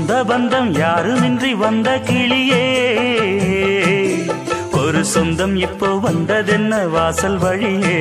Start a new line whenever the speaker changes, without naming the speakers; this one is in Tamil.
சொந்த பந்தம் யாருமின்றி வந்த கிளியே. ஒரு சொந்தம் இப்போ வந்ததென்ன வாசல் வழியே.